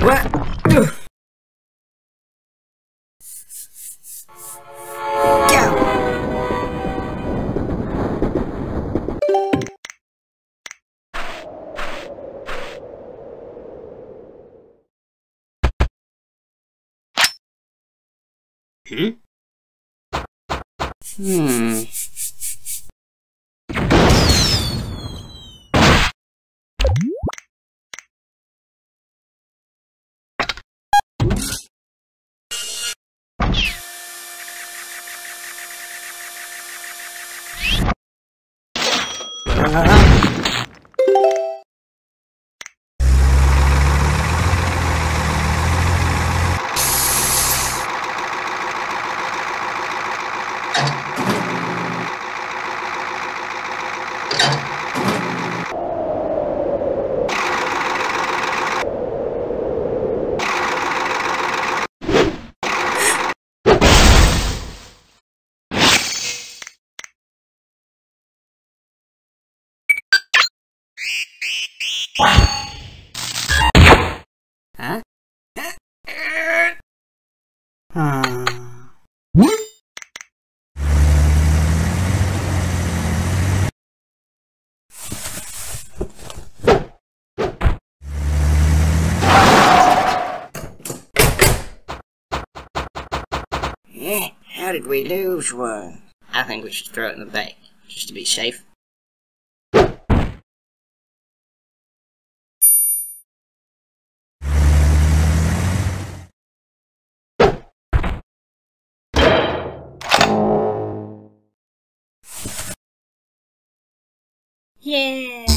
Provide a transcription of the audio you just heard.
What? Go! Hmm? Hmm. Huh? How did we lose one? I think we should throw it in the bank, just to be safe. Yeah.